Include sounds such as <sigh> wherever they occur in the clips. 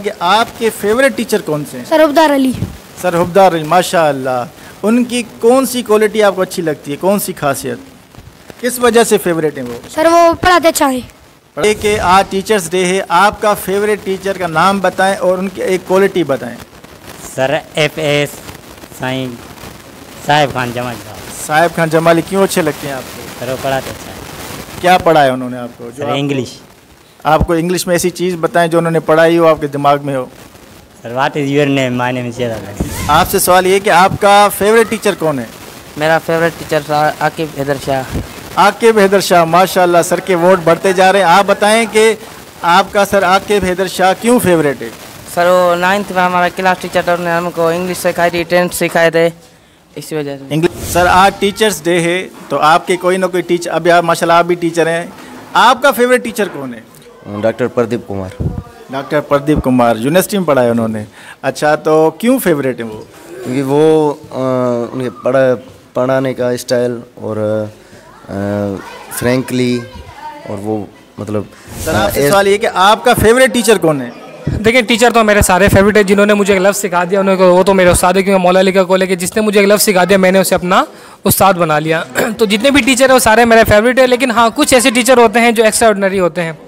कि आपके favourite teacher कौन से हैं? सरबदार अली। सर हुबदार माशाल्लाह। उनकी कौन सी क्वालिटी आपको अच्छी लगती है? कौन सी खासियत? किस वजह से फेवरेट हैं वो? सर वो पढ़ाते अच्छा है। पढ़े के आज टीचर्स डे है आपका फेवरेट टीचर का नाम बताएँ और उनकी एक क्वालिटी बताएँ। Sir F S Sai Sahib Khan Jamal साहब। साहिब खान जमाली क्यों अच्छे लगते हैं आपको? सर वो पढ़ाते अच्छा है। क्या पढ़ा है उन्होंने आपको? जो आपको- इंग्लिश आपको इंग्लिश में ऐसी चीज़ बताएँ जो उन्होंने पढ़ाई हो आपके दिमाग में हो। Sir what is your name my name is आपसे सवाल ये कि आपका फेवरेट टीचर कौन है? मेरा फेवरेट टीचर आकिब हैदर शाह आकिब हैदर शाह माशाल्लाह सर के वोट बढ़ते जा रहे हैं। आप बताएँ कि आपका सर आकिब हैदर शाह क्यों फेवरेट है? सर वो नाइन्थ में हमारा क्लास टीचर था उन्होंने हमको इंग्लिश सिखाई थी टेंथ सिखाए थे। इसी वजह से। इंग्लिश सर आज टीचर्स डे है तो आपके कोई ना कोई टीचर अभी आप माशाल्लाह आप भी टीचर हैं। आपका फेवरेट टीचर कौन है? Doctor Pradeep Kumar. Doctor Pradeep Kumar university में पढ़ा है उन्होंने। अच्छा तो क्यों फेवरेट है वो? क्योंकि वो उनके पढ़ा पढ़ाने का स्टाइल और फ्रेंकली और वो मतलब सवाल ये कि आपका फेवरेट टीचर कौन है? देखिए टीचर तो मेरे सारे फेवरेट है जिन्होंने मुझे एक लफ्ज़ सिखा दिया उन्होंने वो तो मेरे उस्ताद है क्योंकि मौला अली का कॉल है कि जिसने मुझे एक लफ्ज़ सिखा दिया मैंने उसे अपना उस्ताद बना लिया। <clears throat> तो जितने भी टीचर हैं वो सारे मेरे फेवरेट है लेकिन हाँ कुछ ऐसे टीचर होते हैं जो एक्स्ट्रा ऑर्डनरी होते हैं।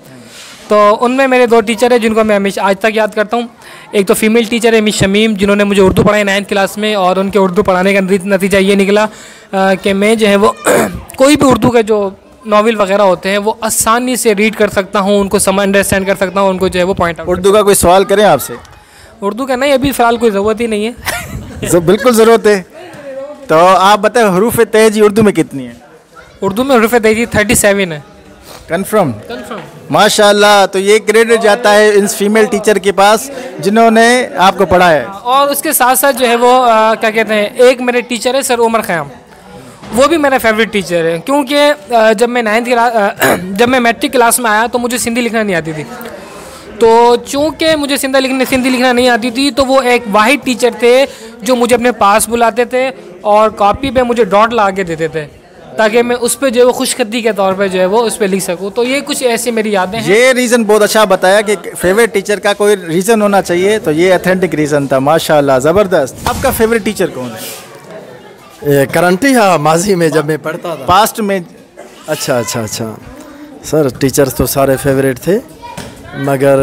तो उनमें मेरे दो टीचर हैं जिनको मैं हमेशा आज तक याद करता हूँ। एक तो फीमेल टीचर है मिस शमीम जिन्होंने मुझे उर्दू पढ़ाई नाइन्थ क्लास में और उनके उर्दू पढ़ाने का नतीजा ये निकला कि मैं जो है वो <clears throat> कोई भी उर्दू के जो नावल वगैरह होते हैं वो आसानी से रीड कर सकता हूँ उनको समझ अंडरस्टैंड कर सकता हूँ उनको जो है वो पॉइंट आउट उर्दू का कोई सवाल करें आपसे? उर्दू का नहीं अभी फ़िलहाल कोई ज़रूरत ही नहीं है। बिल्कुल ज़रूरत है। तो आप बताएँ हरूफ तेज़ी उर्दू में कितनी है? उर्दू में हरूफ तेज़ी थर्टी सेवन है। कंफर्म कन्फर्म माशाल्लाह तो ये क्रेडिट जाता है इन फीमेल टीचर के पास जिन्होंने आपको पढ़ाया है। और उसके साथ साथ जो है वो अ, क्या कहते हैं एक मेरे टीचर है सर उमर ख़याम। वो भी मेरा फेवरेट टीचर है क्योंकि जब मैं नाइन्थ क्लास <clears throat> जब मैं मैट्रिक क्लास में आया तो मुझे सिंधी लिखना नहीं आती थी। तो चूँकि मुझे सिंधी लिखने सिंधी लिखना नहीं आती थी तो वो एक वाहिद टीचर थे जो मुझे अपने पास बुलाते थे और कॉपी पे मुझे डॉट ला के देते थे। ताकि मैं उस पर जो है वो खुशखदी के तौर पे जो है वो उस पर लिख सकूँ। तो ये कुछ ऐसी मेरी यादें हैं। ये रीज़न बहुत अच्छा बताया कि फेवरेट टीचर का कोई रीज़न होना चाहिए तो ये अथेंटिक रीज़न था माशाल्लाह ज़बरदस्त। आपका फेवरेट टीचर कौन है? ये करंटी हाँ माजी में जब मैं पढ़ता था। पास्ट में अच्छा अच्छा अच्छा। सर टीचर्स तो सारे फेवरेट थे मगर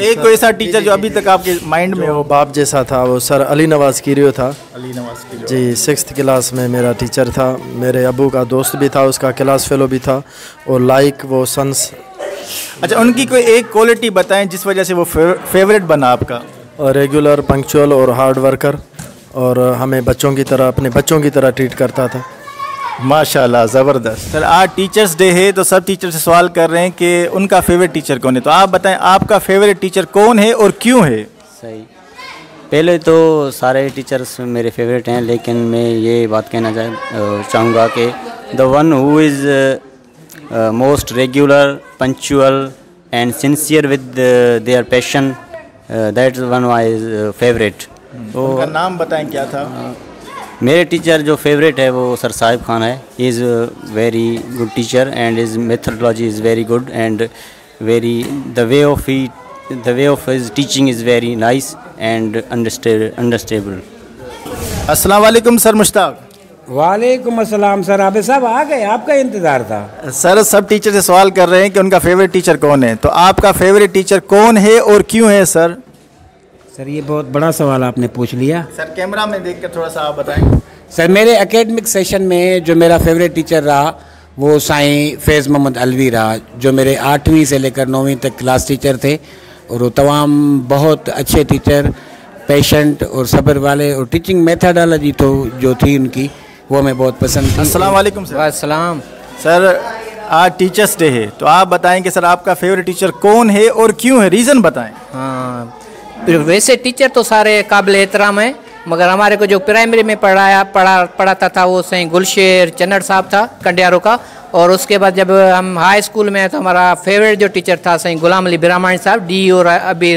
एक कोई ऐसा टीचर जो अभी तक आपके माइंड में हो बाप जैसा था वो सर अली नवाज़ कीरियो था। अली नवाज़ जी सिक्स क्लास में मेरा टीचर था मेरे अबू का दोस्त भी था उसका क्लास फेलो भी था और लाइक वो सन्स अच्छा उनकी कोई एक क्वालिटी बताएँ जिस वजह से वो फेवरेट बना आपका? रेगुलर पंक्चुअल और हार्ड वर्कर और हमें बच्चों की तरह अपने बच्चों की तरह ट्रीट करता था। माशाल्लाह ज़बरदस्त। सर आज टीचर्स डे है तो सब टीचर से सवाल कर रहे हैं कि उनका फेवरेट टीचर कौन है? तो आप बताएँ आपका फेवरेट टीचर कौन है और क्यों है? सही। पहले तो सारे टीचर्स मेरे फेवरेट हैं लेकिन मैं ये बात कहना चाहूँगा कि the one who is most regular punctual and sincere with their passion that one my favourite उनका नाम बताएँ क्या था? मेरे टीचर जो फेवरेट है वो सर साहिब खान है। Is very good teacher and is methodology is very good and very the way of he the way of his teaching is very nice and understandable अस्सलाम वालेकुम सर मुश्ताक। वालेकुम अस्सलाम सर आबे साहब आ गए? आपका इंतज़ार था। सर सब टीचर से सवाल कर रहे हैं कि उनका फेवरेट टीचर कौन है? तो आपका फेवरेट टीचर कौन है और क्यों है सर? सर ये बहुत बड़ा सवाल आपने पूछ लिया। सर कैमरा में देख कर थोड़ा सा आप बताएँ। सर मेरे एकेडमिक सेशन में जो मेरा फेवरेट टीचर रहा वो साईं फैज़ मोहम्मद अलवी रहा जो मेरे आठवीं से लेकर नौवीं तक क्लास टीचर थे। और वो तमाम बहुत अच्छे टीचर पेशेंट और सब्र वाले और टीचिंग मेथडोलॉजी तो जो थी उनकी वो हमें बहुत पसंद थी। अस्सलाम वालेकुम सर। वासलाम सर आज टीचर्स डे है तो आप बताएँ कि सर आपका फेवरेट टीचर कौन है और क्यों है? रीज़न बताएँ। हाँ वैसे टीचर तो सारे काबिल एहतराम हैं मगर हमारे को जो प्राइमरी में पढ़ाया पढ़ा पढ़ाता था वो सही गुलशेर चन्नड़ साहब था कंडियारों का और उसके बाद जब हम हाई स्कूल में आए तो हमारा फेवरेट जो टीचर था सही गुलाम अली बिरामानी साहब डी और अभी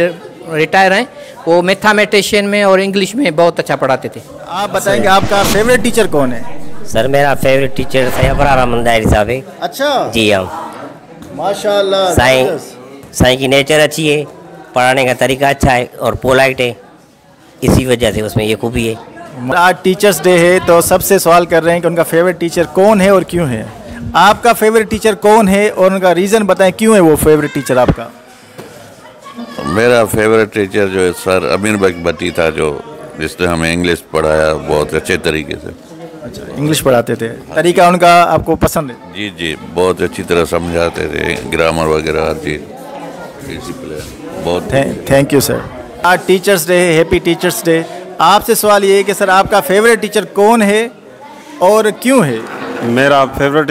रिटायर हैं वो मैथामेटिशियन में और इंग्लिश में बहुत अच्छा पढ़ाते थे। आप बताएँगे आपका फेवरेट टीचर कौन है? सर मेरा फेवरेट टीचर अबरार मंदारी साहब है। अच्छा। जी हाँ। माशा साईं। साईं की नेचर अच्छी है। पढ़ाने का तरीका अच्छा है और पोलाइट है। इसी वजह से उसमें ये खूबी है। आज टीचर्स डे है तो सबसे सवाल कर रहे हैं कि उनका फेवरेट टीचर कौन है और क्यों है? आपका फेवरेट टीचर कौन है और उनका रीज़न बताएँ क्यों है वो फेवरेट टीचर आपका? मेरा फेवरेट टीचर जो है सर अमीर भट्टी था जो जिसने हमें इंग्लिश पढ़ाया बहुत अच्छे तरीके से। अच्छा इंग्लिश पढ़ाते थे। तरीका उनका आपको पसंद है? जी जी बहुत अच्छी तरह समझाते थे ग्रामर वगैरह हर चीज़ डिसिप्लिन बहुत थैंक यू सर आज टीचर्स डे है हैप्पी टीचर्स डे आपसे सवाल ये है कि सर आपका फेवरेट टीचर कौन है और क्यों है? मेरा फेवरेट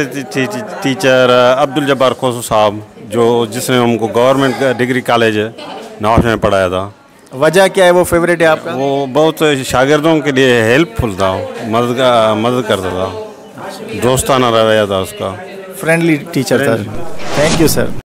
टीचर अब्दुल जब्बार खोसू साहब जो जिसने हमको गवर्नमेंट डिग्री कॉलेज नवाज़ में पढ़ाया था। वजह क्या है? वो फेवरेट है आपका? वो बहुत शागिर्दों के लिए हेल्पफुल था मदद का मदद करता था। दोस्ताना रवैया था उसका। फ्रेंडली टीचर था। Thank you sir